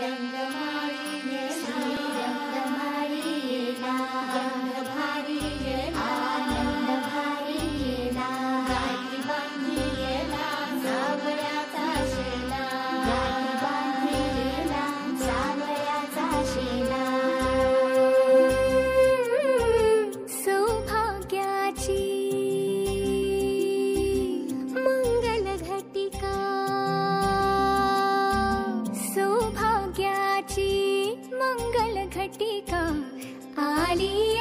रङ्गमाणि वाटिका आली